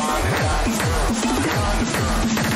Monica. Monica.